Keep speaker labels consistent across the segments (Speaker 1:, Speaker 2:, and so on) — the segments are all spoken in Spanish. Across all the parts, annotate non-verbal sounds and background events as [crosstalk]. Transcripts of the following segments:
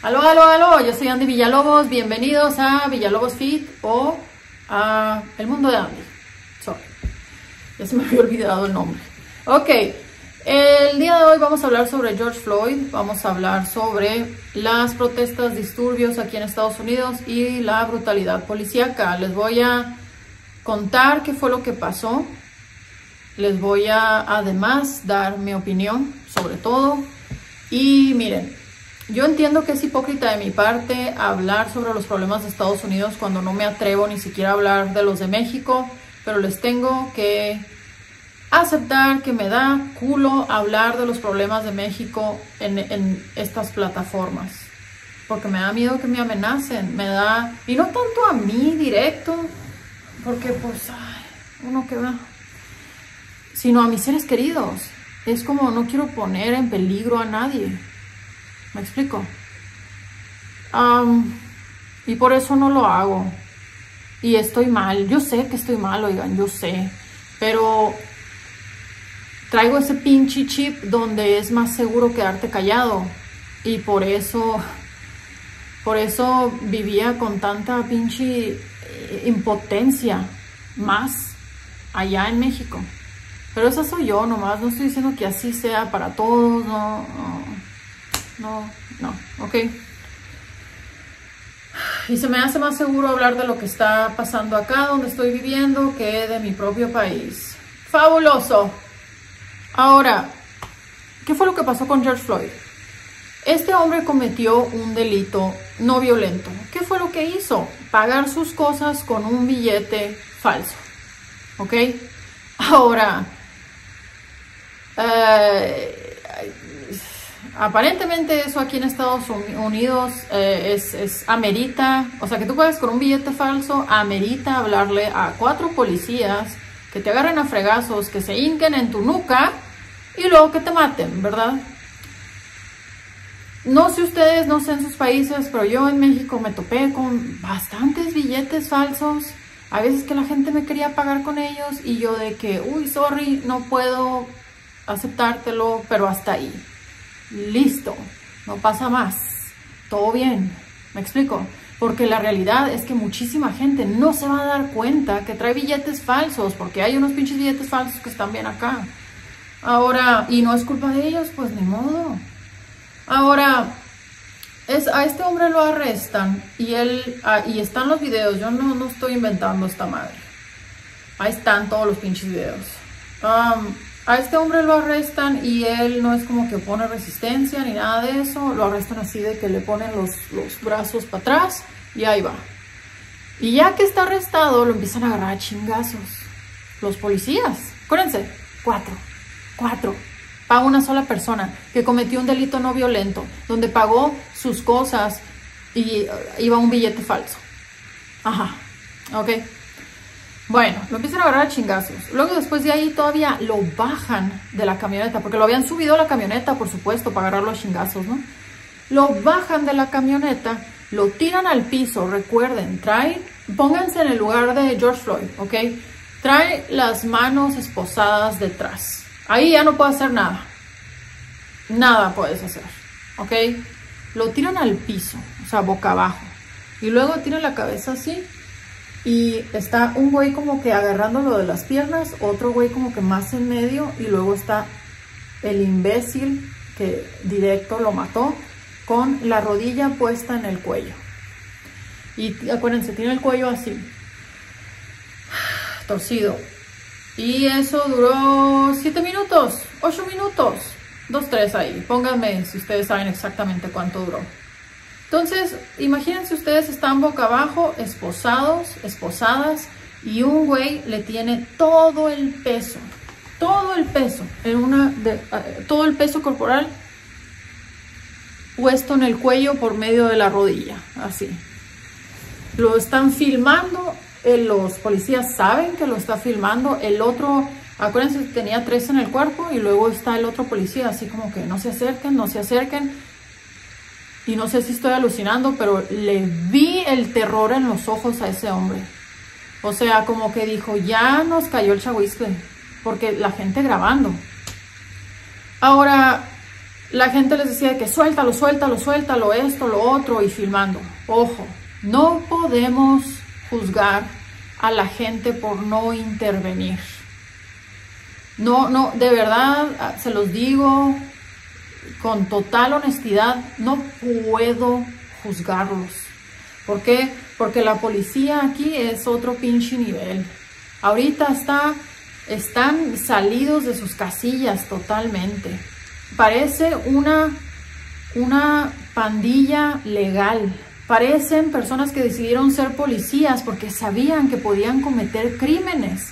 Speaker 1: Aló, aló, aló, yo soy Andy Villalobos, bienvenidos a Villalobos Fit o a El Mundo de Andy. Sorry, ya se me había olvidado el nombre. Ok, el día de hoy vamos a hablar sobre George Floyd, vamos a hablar sobre las protestas, disturbios aquí en Estados Unidos y la brutalidad policíaca. Les voy a contar qué fue lo que pasó, les voy a además dar mi opinión sobre todo y miren, yo entiendo que es hipócrita de mi parte hablar sobre los problemas de Estados Unidos cuando no me atrevo ni siquiera a hablar de los de México, pero les tengo que aceptar que me da culo hablar de los problemas de México en, estas plataformas. Porque me da miedo que me amenacen, me da... Y no tanto a mí directo, porque pues, ay, uno que va... Sino a mis seres queridos. Es como no quiero poner en peligro a nadie. ¿Me explico? y por eso no lo hago. Y estoy mal. Yo sé que estoy mal, oigan, yo sé. Pero traigo ese pinche chip donde es más seguro quedarte callado. Y por eso, por eso vivía con tanta pinche eh, impotencia más allá en México. Pero esa soy yo nomás, no estoy diciendo que así sea para todos, no, no no, no, ok. Y se me hace más seguro hablar de lo que está pasando acá donde estoy viviendo que de mi propio país. Fabuloso. Ahora, ¿qué fue lo que pasó con George Floyd? Este hombre cometió un delito no violento. ¿Qué fue lo que hizo? Pagar sus cosas con un billete falso. ¿Ok? Ahora, eh, aparentemente eso aquí en Estados Unidos eh, es, amerita, o sea que tú puedes con un billete falso, amerita hablarle a cuatro policías que te agarren a fregazos, que se hinquen en tu nuca y luego que te maten, ¿verdad? No sé ustedes, no sé en sus países, pero yo en México me topé con bastantes billetes falsos. A veces que la gente me quería pagar con ellos y yo de que, uy, sorry, no puedo aceptártelo, pero hasta ahí listo, no pasa más, todo bien, me explico. Porque la realidad es que muchísima gente no se va a dar cuenta que trae billetes falsos, porque hay unos pinches billetes falsos que están bien acá. Ahora, y no es culpa de ellos, pues ni modo. Ahora, es, a este hombre lo arrestan y él, ah, y están los videos, yo no, no estoy inventando esta madre. Ahí están todos los pinches videos. A este hombre lo arrestan y él no es como que pone resistencia ni nada de eso. Lo arrestan así de que le ponen los, brazos para atrás y ahí va. Y ya que está arrestado, lo empiezan a agarrar a chingazos. Los policías. Acuérdense, cuatro. Cuatro. Para una sola persona que cometió un delito no violento, donde pagó sus cosas y iba un billete falso. Ajá. Ok. Bueno, lo empiezan a agarrar a chingazos. Luego después de ahí todavía lo bajan de la camioneta, porque lo habían subido a la camioneta, por supuesto, para agarrarlo a chingazos, ¿no? Lo bajan de la camioneta, lo tiran al piso, recuerden, trae, pónganse en el lugar de George Floyd, ¿ok? Trae las manos esposadas detrás. Ahí ya no puede hacer nada. Nada puedes hacer, ¿ok? Lo tiran al piso, o sea, boca abajo. Y luego tiran la cabeza así y está un güey como que agarrándolo de las piernas, otro güey como que más en medio y luego está el imbécil que directo lo mató con la rodilla puesta en el cuello. Y acuérdense, tiene el cuello así, [sighs] torcido. Y eso duró 7 minutos, 8 minutos, 2, 3 ahí. Pónganme si ustedes saben exactamente cuánto duró. Entonces, imagínense ustedes están boca abajo, esposados, esposadas, y un güey le tiene todo el peso, todo el peso, en una de, eh, todo el peso corporal puesto en el cuello por medio de la rodilla, así. Lo están filmando, eh, los policías saben que lo está filmando, el otro, acuérdense, tenía tres en el cuerpo y luego está el otro policía, así como que no se acerquen, no se acerquen, y no sé si estoy alucinando, pero le vi el terror en los ojos a ese hombre. O sea, como que dijo, ya nos cayó el chahuizcle, porque la gente grabando. Ahora, la gente les decía que suéltalo, suéltalo, suéltalo, esto, lo otro, y filmando. Ojo, no podemos juzgar a la gente por no intervenir. No, no, de verdad, ah, se los digo con total honestidad, no puedo juzgarlos. ¿Por qué? Porque la policía aquí es otro pinche nivel. Ahorita está, están salidos de sus casillas totalmente. Parece una, una pandilla legal. Parecen personas que decidieron ser policías porque sabían que podían cometer crímenes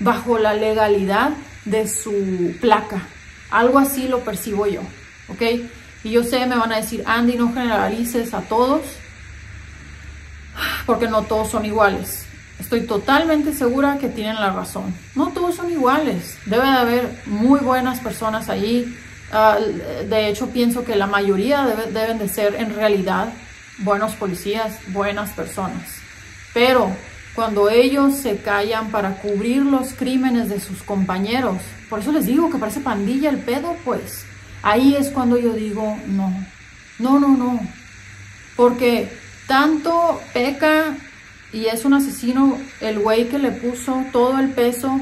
Speaker 1: bajo la legalidad de su placa. Algo así lo percibo yo, ¿ok? Y yo sé, me van a decir, Andy, no generalices a todos, porque no todos son iguales. Estoy totalmente segura que tienen la razón. No todos son iguales. Debe de haber muy buenas personas allí. Ah, de hecho, pienso que la mayoría deben de ser en realidad buenos policías, buenas personas. Pero cuando ellos se callan para cubrir los crímenes de sus compañeros. Por eso les digo que parece pandilla el pedo, pues. Ahí es cuando yo digo, no, no, no, no. Porque tanto peca y es un asesino el güey que le puso todo el peso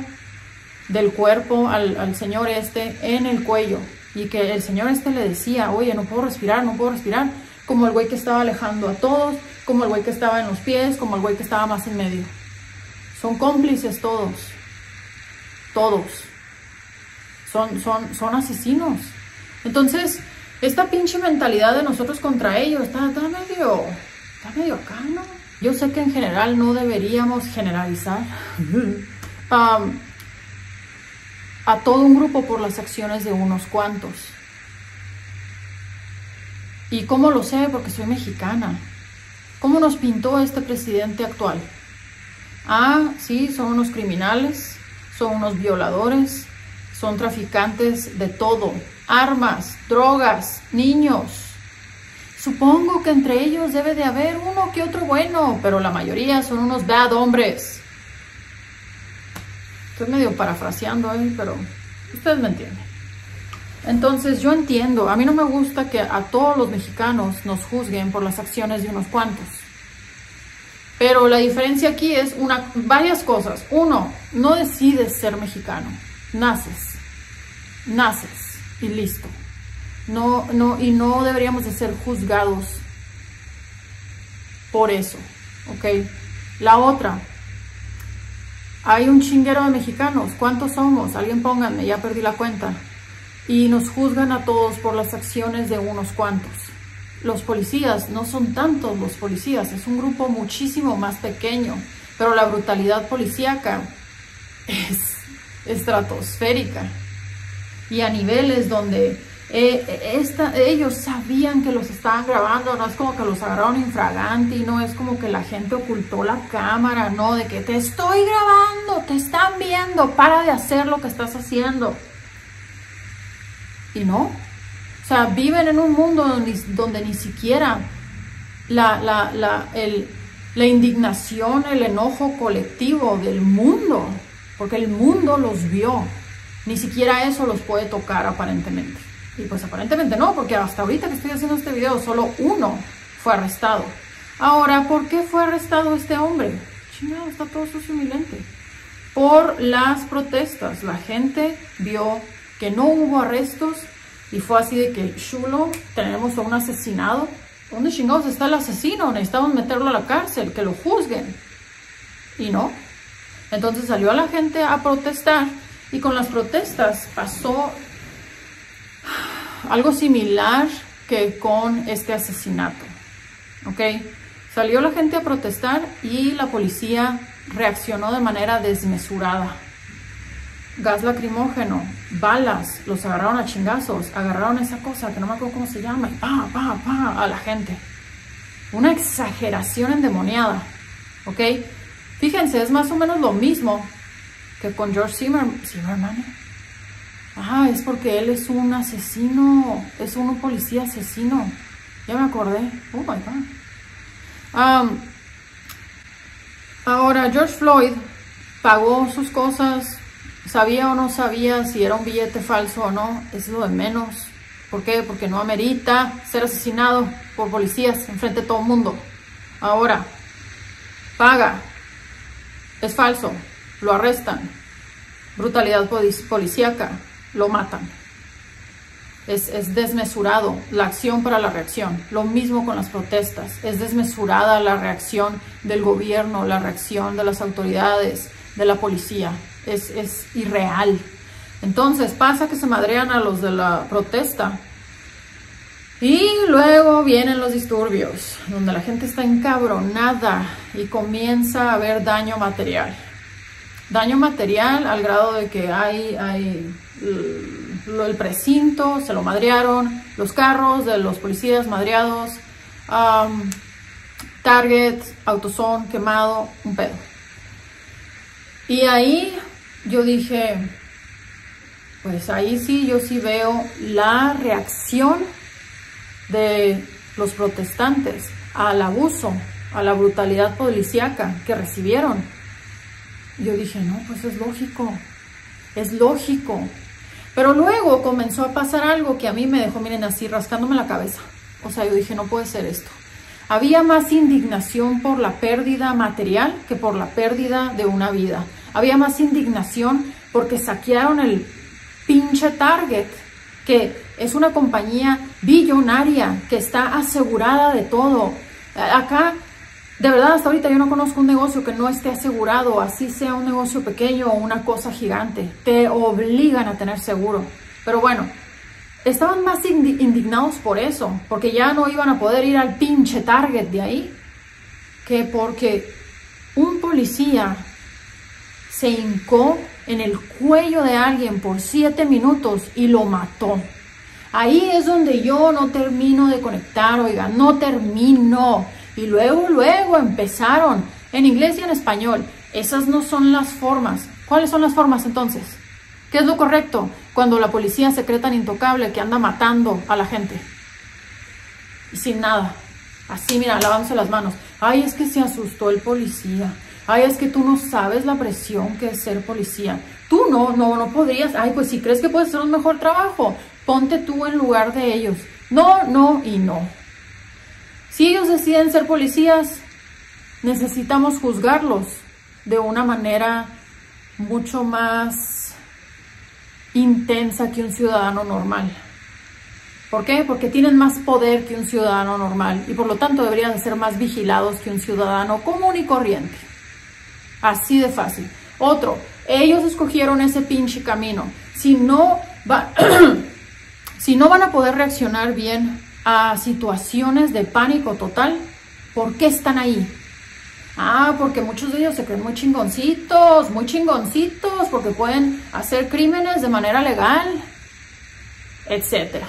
Speaker 1: del cuerpo al, señor este en el cuello. Y que el señor este le decía, oye, no puedo respirar, no puedo respirar. Como el güey que estaba alejando a todos como el güey que estaba en los pies, como el güey que estaba más en medio. Son cómplices todos. Todos. Son, son, son asesinos. Entonces, esta pinche mentalidad de nosotros contra ellos está, está medio, está medio acá, ¿no? Yo sé que en general no deberíamos generalizar um, a todo un grupo por las acciones de unos cuantos. ¿Y cómo lo sé? Porque soy mexicana. ¿Cómo nos pintó este presidente actual? Ah, sí, son unos criminales, son unos violadores, son traficantes de todo, armas, drogas, niños. Supongo que entre ellos debe de haber uno que otro bueno, pero la mayoría son unos bad hombres. Estoy medio parafraseando ahí, pero ustedes me entienden. Entonces yo entiendo, a mí no me gusta que a todos los mexicanos nos juzguen por las acciones de unos cuantos. Pero la diferencia aquí es una, varias cosas. Uno, no decides ser mexicano, naces, naces y listo. No, no, y no deberíamos de ser juzgados por eso, ¿ok? La otra, hay un chinguero de mexicanos, ¿cuántos somos? Alguien pónganme, ya perdí la cuenta y nos juzgan a todos por las acciones de unos cuantos. Los policías no son tantos los policías, es un grupo muchísimo más pequeño, pero la brutalidad policíaca es estratosférica y a niveles donde eh, ellos sabían que los estaban grabando, no es como que los agarraron infraganti, no es como que la gente ocultó la cámara, no, de que te estoy grabando, te están viendo, para de hacer lo que estás haciendo. Y no. O sea, viven en un mundo donde, ni siquiera la, la, la indignación, el enojo colectivo del mundo, porque el mundo los vio, ni siquiera eso los puede tocar aparentemente. Y pues aparentemente no, porque hasta ahorita que estoy haciendo este video, solo uno fue arrestado. Ahora, ¿por qué fue arrestado este hombre? Chingado, está todo sucio Por las protestas. La gente vio que no hubo arrestos y fue así de que, chulo, tenemos a un asesinado. ¿Dónde chingados está el asesino? Necesitamos meterlo a la cárcel, que lo juzguen. Y no. Entonces salió a la gente a protestar y con las protestas pasó algo similar que con este asesinato. ¿Ok? Salió la gente a protestar y la policía reaccionó de manera desmesurada gas lacrimógeno, balas, los agarraron a chingazos, agarraron esa cosa que no me acuerdo cómo se llama y pa, pa, pa a la gente. Una exageración endemoniada, ¿ok? Fíjense, es más o menos lo mismo que con George Zimmerman. Zimmerman. Ah, es porque él es un asesino, es un policía asesino. Ya me acordé. Oh my God. Um, ahora, George Floyd pagó sus cosas, sabía o no sabía si era un billete falso o no, es lo de menos. ¿Por qué? Porque no amerita ser asesinado por policías enfrente de todo el mundo. Ahora, paga. Es falso. Lo arrestan. Brutalidad policíaca. Lo matan. Es, es, desmesurado la acción para la reacción. Lo mismo con las protestas. Es desmesurada la reacción del gobierno, la reacción de las autoridades, de la policía. Es, es irreal. Entonces pasa que se madrean a los de la protesta y luego vienen los disturbios, donde la gente está encabronada y comienza a haber daño material. Daño material al grado de que hay, hay el precinto, se lo madrearon, los carros de los policías madreados, Target, autosón quemado, un pedo. Y ahí yo dije, pues ahí sí, yo sí veo la reacción de los protestantes al abuso, a la brutalidad policíaca que recibieron. Yo dije, no, pues es lógico, es lógico. Pero luego comenzó a pasar algo que a mí me dejó, miren, así rascándome la cabeza. O sea, yo dije, no puede ser esto. Había más indignación por la pérdida material que por la pérdida de una vida. Había más indignación porque saquearon el pinche Target, que es una compañía billonaria, que está asegurada de todo. Acá, de verdad, hasta ahorita yo no conozco un negocio que no esté asegurado, así sea un negocio pequeño o una cosa gigante. Te obligan a tener seguro. Pero bueno, estaban más indignados por eso, porque ya no iban a poder ir al pinche Target de ahí, que porque un policía se hincó en el cuello de alguien por siete minutos y lo mató. Ahí es donde yo no termino de conectar, oiga, no termino. Y luego, luego empezaron en inglés y en español. Esas no son las formas. ¿Cuáles son las formas entonces? ¿Qué es lo correcto cuando la policía se cree tan intocable que anda matando a la gente? Y sin nada. Así, mira, lavándose las manos. Ay, es que se asustó el policía. Ay, es que tú no sabes la presión que es ser policía. Tú no, no, no podrías. Ay, pues si crees que puedes hacer un mejor trabajo, ponte tú en lugar de ellos. No, no y no. Si ellos deciden ser policías, necesitamos juzgarlos de una manera mucho más intensa que un ciudadano normal. ¿Por qué? Porque tienen más poder que un ciudadano normal y por lo tanto deberían ser más vigilados que un ciudadano común y corriente. Así de fácil. Otro, ellos escogieron ese pinche camino. Si no, [clears throat] si no van a poder reaccionar bien a situaciones de pánico total, ¿por qué están ahí? Ah, porque muchos de ellos se creen muy chingoncitos, muy chingoncitos, porque pueden hacer crímenes de manera legal, etc.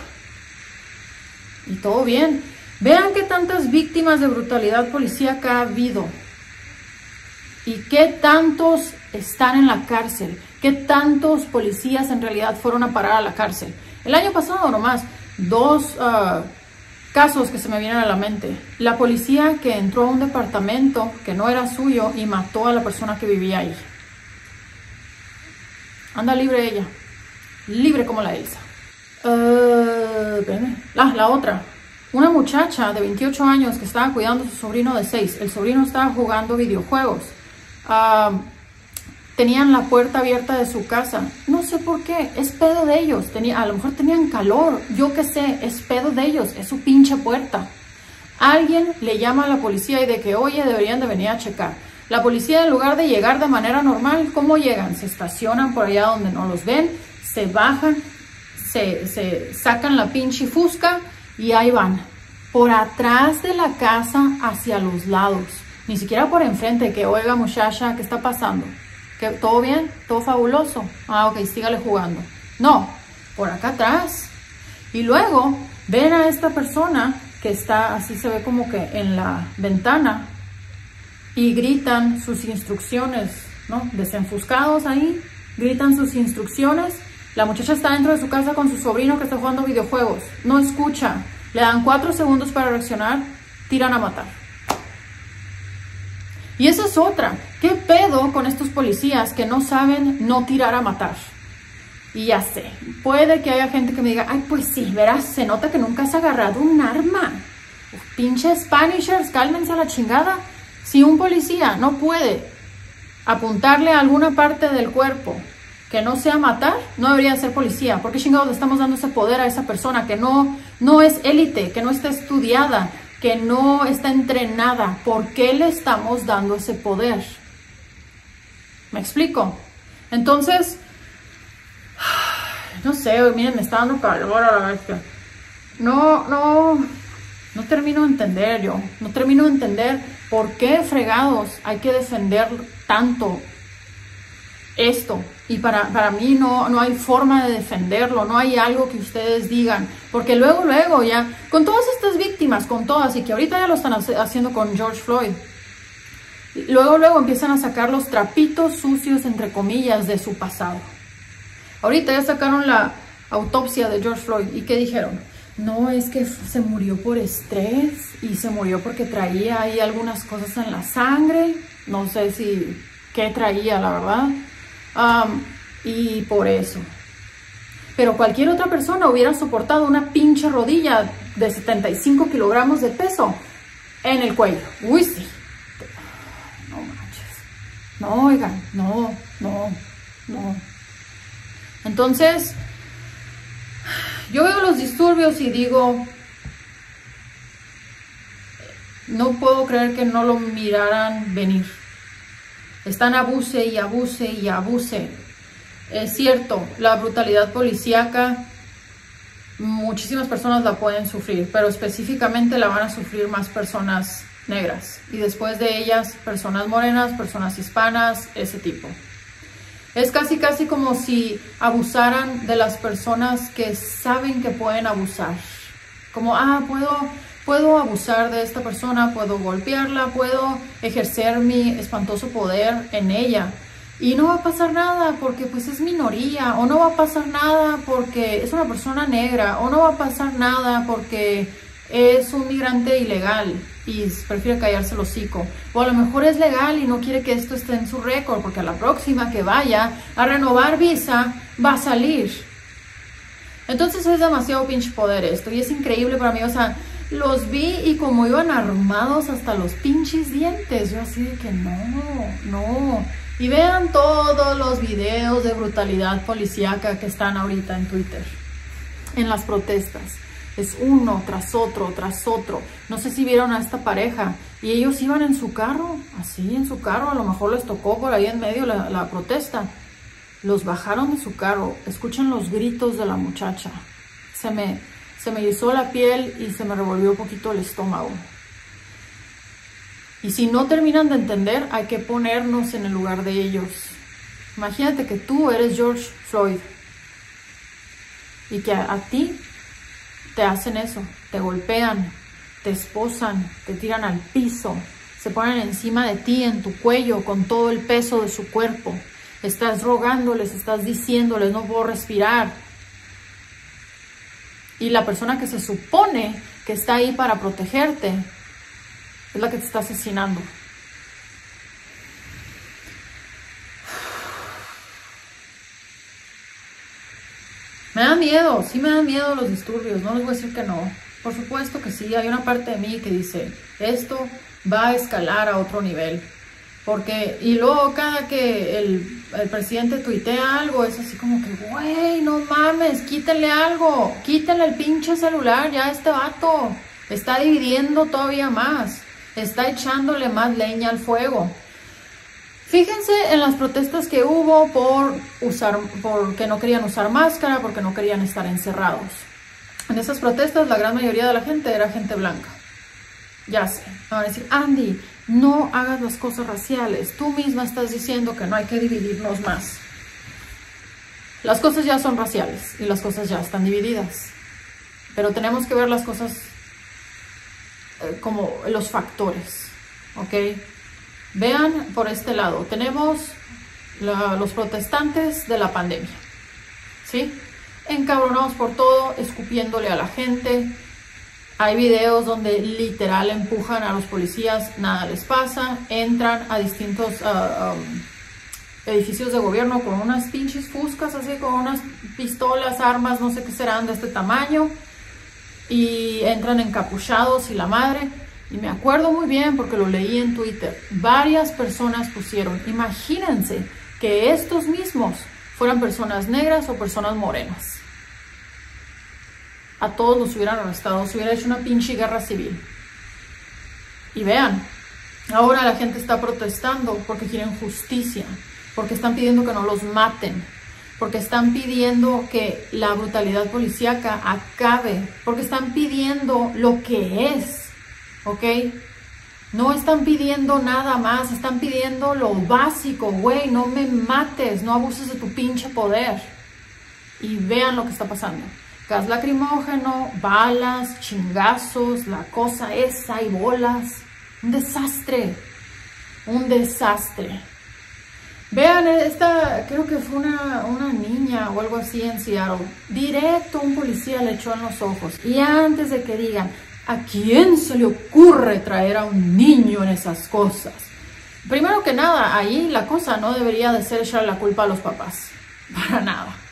Speaker 1: Y todo bien. Vean qué tantas víctimas de brutalidad policíaca ha habido y qué tantos están en la cárcel, qué tantos policías en realidad fueron a parar a la cárcel. El año pasado nomás, dos ah, casos que se me vienen a la mente. La policía que entró a un departamento que no era suyo y mató a la persona que vivía ahí. Anda libre ella, libre como la Elsa. Uh, la, la otra, una muchacha de 28 años que estaba cuidando a su sobrino de 6. El sobrino estaba jugando videojuegos tenían la puerta abierta de su casa. No sé por qué, es pedo de ellos. Tenía, a lo mejor tenían calor, yo qué sé, es pedo de ellos, es su pinche puerta. Alguien le llama a la policía y de que, oye, deberían de venir a checar. La policía, en lugar de llegar de manera normal, ¿cómo llegan? Se estacionan por allá donde no los ven, se bajan, se, se sacan la pinche fusca y ahí van. Por atrás de la casa hacia los lados ni siquiera por enfrente, que oiga muchacha, ¿qué está pasando? ¿Que, ¿Todo bien? ¿Todo fabuloso? Ah, ok, sígale jugando. No, por acá atrás. Y luego ven a esta persona que está, así se ve como que en la ventana, y gritan sus instrucciones, ¿no? Desenfuscados ahí, gritan sus instrucciones. La muchacha está dentro de su casa con su sobrino que está jugando videojuegos. No escucha. Le dan cuatro segundos para reaccionar, tiran a matar. Y esa es otra. ¿Qué pedo con estos policías que no saben no tirar a matar? Y ya sé, puede que haya gente que me diga, ay, pues sí, verás, se nota que nunca has agarrado un arma. Pinche Spanishers, cálmense a la chingada. Si un policía no puede apuntarle a alguna parte del cuerpo que no sea matar, no debería ser policía. ¿Por qué chingados le estamos dando ese poder a esa persona que no, no es élite, que no está estudiada, que no está entrenada? ¿Por qué le estamos dando ese poder? ¿Me explico? Entonces, [sighs] no sé, miren, me está dando calor a la vez. No, no, no termino de entender yo. No termino de entender por qué fregados hay que defender tanto esto. Y para, para mí no, no hay forma de defenderlo, no hay algo que ustedes digan. Porque luego, luego ya, con todas estas víctimas, con todas, y que ahorita ya lo están haciendo con George Floyd, luego, luego empiezan a sacar los trapitos sucios, entre comillas, de su pasado. Ahorita ya sacaron la autopsia de George Floyd. ¿Y qué dijeron? No, es que se murió por estrés y se murió porque traía ahí algunas cosas en la sangre. No sé si qué traía, la verdad. Y por eso. Pero cualquier otra persona hubiera soportado una pinche rodilla de 75 kilogramos de peso en el cuello. Uy, sí. No manches. No, oigan, no, no, no. Entonces, yo veo los disturbios y digo, no puedo creer que no lo miraran venir. Están abuse y abuse y abuse. Es cierto, la brutalidad policíaca, muchísimas personas la pueden sufrir, pero específicamente la van a sufrir más personas negras y después de ellas personas morenas, personas hispanas, ese tipo. Es casi casi como si abusaran de las personas que saben que pueden abusar. Como, ah, puedo, puedo abusar de esta persona, puedo golpearla, puedo ejercer mi espantoso poder en ella. Y no va a pasar nada porque pues es minoría, o no va a pasar nada porque es una persona negra, o no va a pasar nada porque es un migrante ilegal y prefiere callarse el hocico. O a lo mejor es legal y no quiere que esto esté en su récord, porque a la próxima que vaya a renovar visa va a salir. Entonces es demasiado pinche poder esto y es increíble para mí, o sea, los vi y como iban armados hasta los pinches dientes, yo así de que no, no. Y vean todos los videos de brutalidad policíaca que están ahorita en Twitter, en las protestas es uno tras otro, tras otro. No sé si vieron a esta pareja y ellos iban en su carro, así en su carro, a lo mejor les tocó por ahí en medio la, protesta. Los bajaron de su carro, escuchen los gritos de la muchacha. Se me, se me hizo la piel y se me revolvió un poquito el estómago. Y si no terminan de entender, hay que ponernos en el lugar de ellos. Imagínate que tú eres George Floyd y que a ti te hacen eso, te golpean, te esposan, te tiran al piso, se ponen encima de ti, en tu cuello, con todo el peso de su cuerpo. Estás rogándoles, estás diciéndoles, no puedo respirar. Y la persona que se supone que está ahí para protegerte es la que te está asesinando. Me da miedo, sí me da miedo los disturbios, no les voy a decir que no. Por supuesto que sí, hay una parte de mí que dice, esto va a escalar a otro nivel. Porque, y luego cada que el, el presidente tuitea algo, es así como que, güey, no mames, quítenle algo, quítenle el pinche celular ya este vato. Está dividiendo todavía más, está echándole más leña al fuego. Fíjense en las protestas que hubo por usar, porque no querían usar máscara, porque no querían estar encerrados. En esas protestas la gran mayoría de la gente era gente blanca. Ya sé, van a decir, Andy, no hagas las cosas raciales. Tú misma estás diciendo que no hay que dividirnos más. Las cosas ya son raciales y las cosas ya están divididas. Pero tenemos que ver las cosas eh, como los factores, ¿ok? Vean por este lado, tenemos los protestantes de la pandemia, ¿sí? Encabronados por todo, escupiéndole a la gente. Hay videos donde literal empujan a los policías, nada les pasa, entran a distintos, uh, edificios de gobierno con unas pinches fuscas, así con unas pistolas, armas, no sé qué serán de este tamaño, y entran encapuchados y la madre. Y me acuerdo muy bien porque lo leí en Twitter. Varias personas pusieron, imagínense que estos mismos fueran personas negras o personas morenas. A todos los hubieran arrestado, se hubiera hecho una pinche guerra civil. Y vean, ahora la gente está protestando porque quieren justicia, porque están pidiendo que no los maten, porque están pidiendo que la brutalidad policíaca acabe, porque están pidiendo lo que es, ¿ok? No están pidiendo nada más, están pidiendo lo básico, güey, no me mates, no abuses de tu pinche poder. Y vean lo que está pasando. Gas lacrimógeno, balas, chingazos, la cosa esa y bolas. Un desastre, un desastre. Vean, esta creo que fue una, una, niña o algo así en Seattle. Directo un policía le echó en los ojos. Y antes de que digan, ¿a quién se le ocurre traer a un niño en esas cosas? Primero que nada, ahí la cosa no debería de ser echar la culpa a los papás. [laughs] Para nada.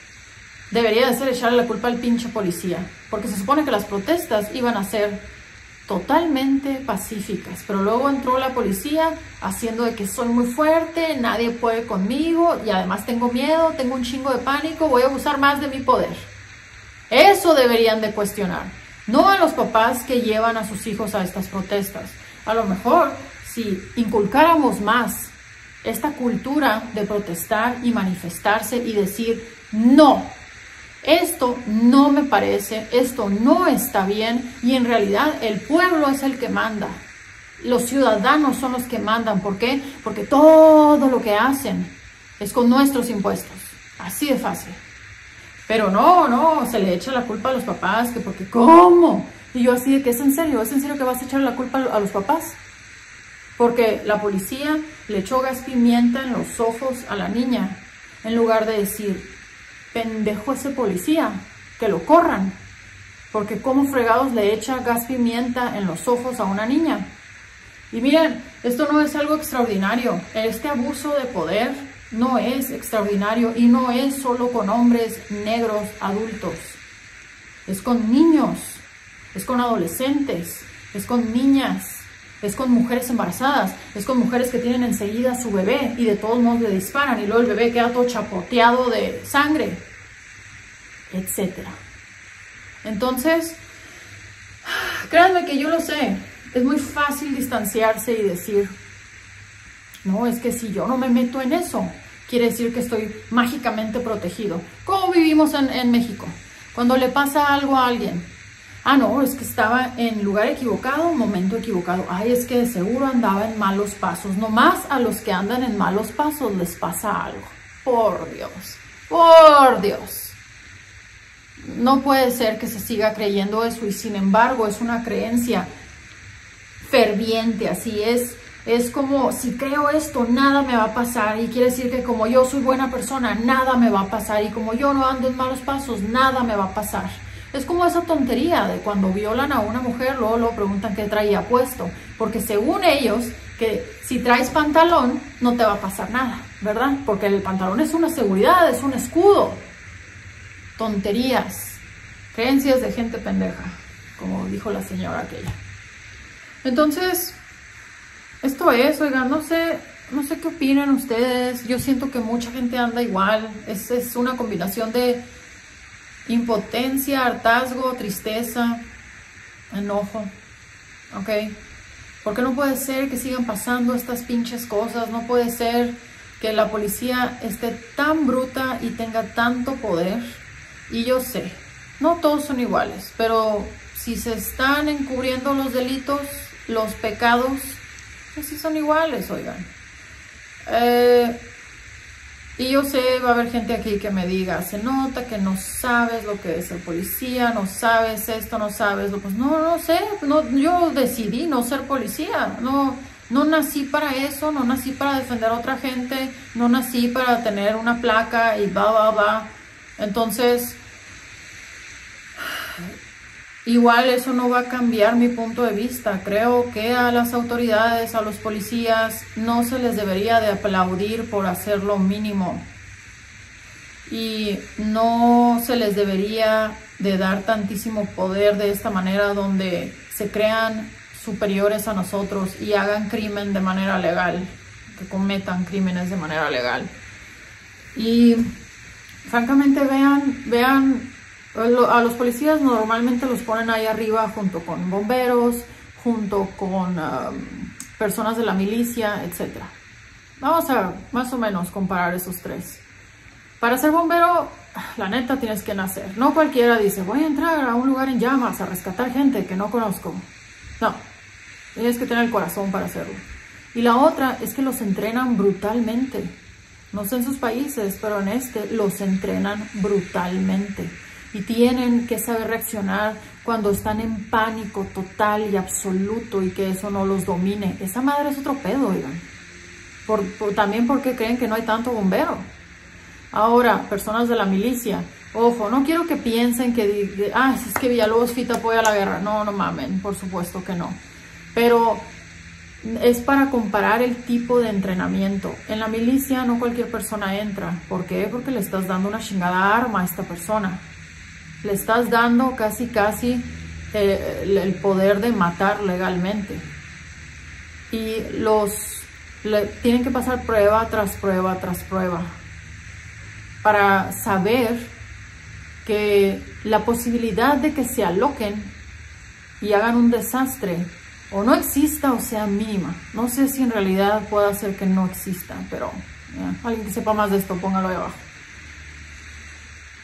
Speaker 1: Debería de ser echarle la culpa al pinche policía. Porque se supone que las protestas iban a ser totalmente pacíficas, pero luego entró la policía haciendo de que soy muy fuerte, nadie puede conmigo y además tengo miedo, tengo un chingo de pánico, voy a abusar más de mi poder. Eso deberían de cuestionar, no a los papás que llevan a sus hijos a estas protestas. A lo mejor si inculcáramos más esta cultura de protestar y manifestarse y decir no, esto no me parece, esto no está bien y en realidad el pueblo es el que manda. Los ciudadanos son los que mandan. ¿Por qué? Porque todo lo que hacen es con nuestros impuestos. Así de fácil. Pero no, no, se le echa la culpa a los papás, que porque ¿cómo? Y yo así de que es en serio, es en serio que vas a echar la culpa a los papás. Porque la policía le echó gas pimienta en los ojos a la niña, en lugar de decir, pendejo ese policía, que lo corran. Porque como fregados le echa gas pimienta en los ojos a una niña. Y miren, esto no es algo extraordinario. Este abuso de poder no es extraordinario y no es solo con hombres negros adultos. Es con niños, es con adolescentes, es con niñas, es con mujeres embarazadas, es con mujeres que tienen enseguida su bebé y de todos modos le disparan y luego el bebé queda todo chapoteado de sangre, etc. Entonces, créanme que yo lo sé, es muy fácil distanciarse y decir, no, es que si yo no me meto en eso, quiere decir que estoy mágicamente protegido. ¿Cómo vivimos en, en México? Cuando le pasa algo a alguien, Ah, no, es que estaba en lugar equivocado, momento equivocado. Ay, es que de seguro andaba en malos pasos. Nomás a los que andan en malos pasos les pasa algo. Por Dios, por Dios. No puede ser que se siga creyendo eso y sin embargo es una creencia ferviente, así es. Es como, si creo esto, nada me va a pasar. Y quiere decir que como yo soy buena persona, nada me va a pasar. Y como yo no ando en malos pasos, nada me va a pasar. Es como esa tontería de cuando violan a una mujer, luego lo preguntan qué traía puesto, porque según ellos, que si traes pantalón no te va a pasar nada, ¿verdad? Porque el pantalón es una seguridad, es un escudo. Tonterías, creencias de gente pendeja, como dijo la señora aquella. Entonces, esto es, oigan, no sé, no sé qué opinan ustedes. Yo siento que mucha gente anda igual. Es, es una combinación de impotencia, hartazgo, tristeza, enojo. ¿Ok? Porque no puede ser que sigan pasando estas pinches cosas, no puede ser que la policía esté tan bruta y tenga tanto poder. Y yo sé, no todos son iguales, pero si se están encubriendo los delitos, los pecados, pues sí son iguales, oigan. Eh, y yo sé, va a haber gente aquí que me diga, se nota que no sabes lo que es el policía, no sabes esto, no sabes lo pues no, no sé, no, yo decidí no ser policía, no, no nací para eso, no nací para defender a otra gente, no nací para tener una placa y va, va, va. Entonces, igual eso no va a cambiar mi punto de vista. Creo que a las autoridades, a los policías, no se les debería de aplaudir por hacer lo mínimo. Y no se les debería de dar tantísimo poder de esta manera donde se crean superiores a nosotros y hagan crimen de manera legal, que cometan crímenes de manera legal. Y francamente vean, vean, a los policías normalmente los ponen ahí arriba junto con bomberos, junto con um, personas de la milicia, etc. Vamos a más o menos comparar esos tres. Para ser bombero, la neta tienes que nacer. No cualquiera dice, voy a entrar a un lugar en llamas a rescatar gente que no conozco. No, tienes que tener el corazón para hacerlo. Y la otra es que los entrenan brutalmente. No sé en sus países, pero en este los entrenan brutalmente. Y tienen que saber reaccionar cuando están en pánico total y absoluto y que eso no los domine. Esa madre es otro pedo, oigan. Por, también porque creen que no hay tanto bombero. Ahora, personas de la milicia, ojo, no quiero que piensen que, ah, es que Villalobos Fita apoya la guerra. No, no mamen, por supuesto que no. Pero es para comparar el tipo de entrenamiento. En la milicia no cualquier persona entra. ¿Por qué? Porque le estás dando una chingada arma a esta persona. Le estás dando casi, casi eh, el, poder de matar legalmente. Y los tienen que pasar prueba tras prueba tras prueba para saber que la posibilidad de que se aloquen y hagan un desastre o no exista o sea mínima. No sé si en realidad puede ser que no exista, pero alguien que sepa más de esto, póngalo ahí abajo.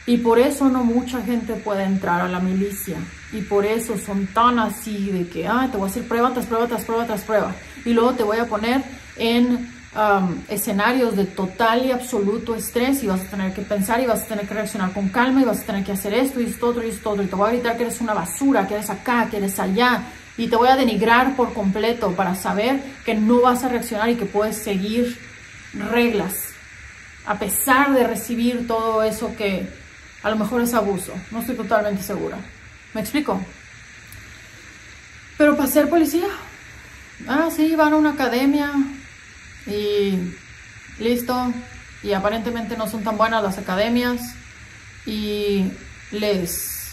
Speaker 1: Y por eso no mucha gente puede entrar a la milicia. Y por eso son tan así de que, ah, te voy a hacer prueba tras prueba tras prueba tras prueba. Y luego te voy a poner en um, escenarios de total y absoluto estrés y vas a tener que pensar y vas a tener que reaccionar con calma y vas a tener que hacer esto y esto otro y esto otro. Y te voy a gritar que eres una basura, que eres acá, que eres allá y te voy a denigrar por completo para saber que no vas a reaccionar y que puedes seguir reglas a pesar de recibir todo eso que a lo mejor es abuso. No estoy totalmente segura. ¿Me explico? Pero para ser policía, ah, sí, van a una academia y listo. Y aparentemente no son tan buenas las academias y les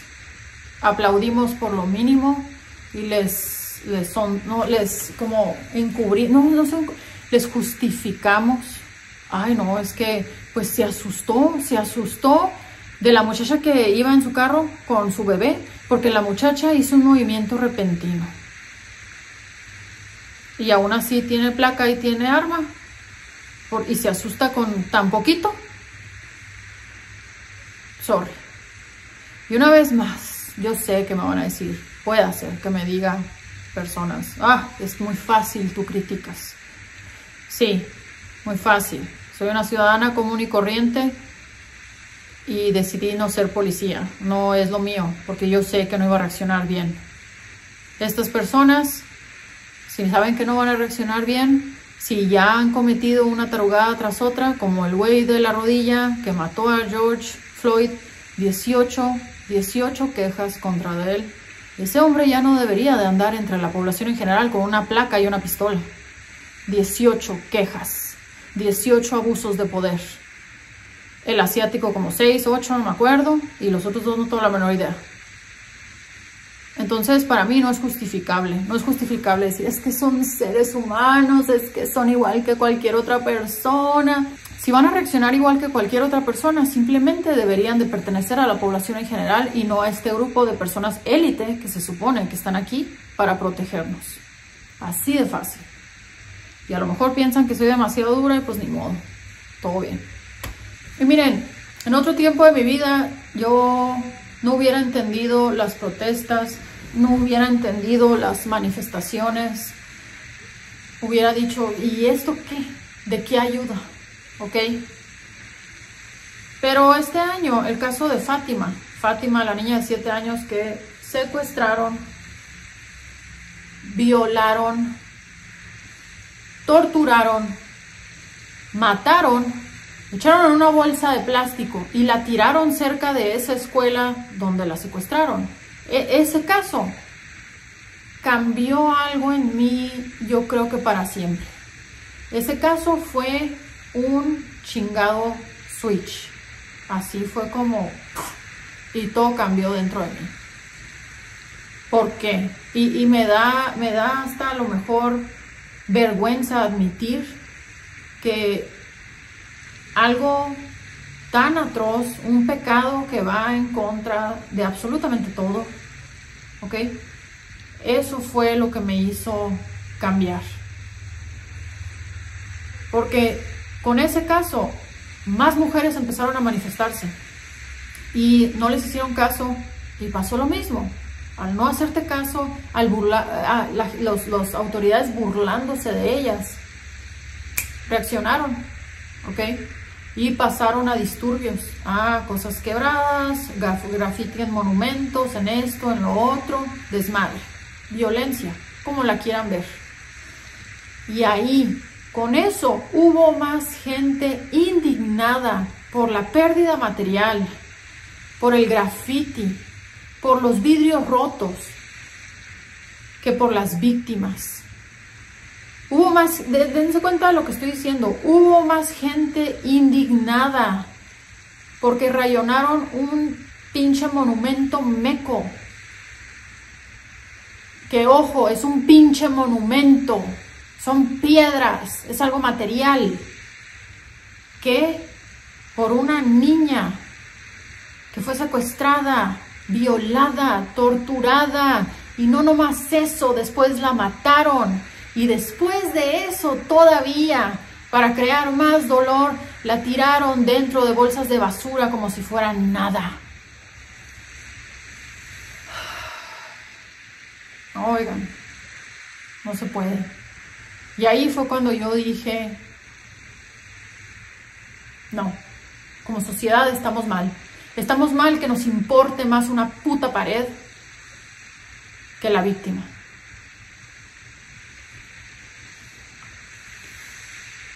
Speaker 1: aplaudimos por lo mínimo y les, les son, no, les como encubrir, no, no son, les justificamos. Ay, no, es que pues se asustó, se asustó de la muchacha que iba en su carro con su bebé, porque la muchacha hizo un movimiento repentino. Y aún así tiene placa y tiene arma. Y se asusta con tan poquito. Sorry. Y una vez más, yo sé que me van a decir, puede ser que me diga personas, ah, es muy fácil, tú criticas. Sí, muy fácil. Soy una ciudadana común y corriente y decidí no ser policía. No es lo mío, porque yo sé que no iba a reaccionar bien. Estas personas, si saben que no van a reaccionar bien, si ya han cometido una tarugada tras otra, como el güey de la rodilla que mató a George Floyd, 18, 18 quejas contra él ese hombre ya no debería de andar entre la población en general con una placa y una pistola. 18 quejas, 18 abusos de poder. El asiático como 6, 8, no me acuerdo, y los otros dos no tengo la menor idea. Entonces, para mí no es justificable, no es justificable decir, es que son seres humanos, es que son igual que cualquier otra persona. Si van a reaccionar igual que cualquier otra persona, simplemente deberían de pertenecer a la población en general y no a este grupo de personas élite que se supone que están aquí para protegernos. Así de fácil. Y a lo mejor piensan que soy demasiado dura y pues ni modo. Todo bien. Y miren, en otro tiempo de mi vida yo no hubiera entendido las protestas, no hubiera entendido las manifestaciones. Hubiera dicho, ¿y esto qué? ¿De qué ayuda? ¿ok? Pero este año, el caso de Fátima, Fátima, la niña de 7 años que secuestraron, violaron, torturaron, mataron, echaron una bolsa de plástico y la tiraron cerca de esa escuela donde la secuestraron. E- ese caso cambió algo en mí, yo creo que para siempre. Ese caso fue un chingado switch. Así fue como... Y todo cambió dentro de mí. ¿Por qué? Y, y me, da, me da hasta a lo mejor vergüenza admitir que algo tan atroz, un pecado que va en contra de absolutamente todo, ¿ok? Eso fue lo que me hizo cambiar. Porque con ese caso, más mujeres empezaron a manifestarse y no les hicieron caso y pasó lo mismo. Al no hacerte caso, al burla, los, los autoridades burlándose de ellas, reaccionaron, ¿ok? Y pasaron a disturbios, a cosas quebradas, grafiti en monumentos, en esto, en lo otro, desmadre, violencia, como la quieran ver. Y ahí, con eso, hubo más gente indignada por la pérdida material, por el graffiti, por los vidrios rotos, que por las víctimas. Hubo más, dense cuenta de lo que estoy diciendo, hubo más gente indignada porque rayonaron un pinche monumento meco. Que ojo, es un pinche monumento, son piedras, es algo material. Que por una niña que fue secuestrada, violada, torturada, y no nomás eso, después la mataron y después de eso todavía, para crear más dolor, la tiraron dentro de bolsas de basura como si fuera nada. Oigan, no se puede. Y ahí fue cuando yo dije, no, como sociedad estamos mal. Estamos mal que nos importe más una puta pared que la víctima.